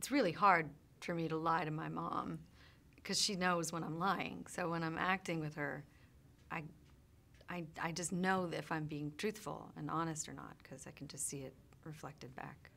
it's really hard for me to lie to my mom because she knows when I'm lying. So when I'm acting with her, I, I, I just know if I'm being truthful and honest or not because I can just see it reflected back.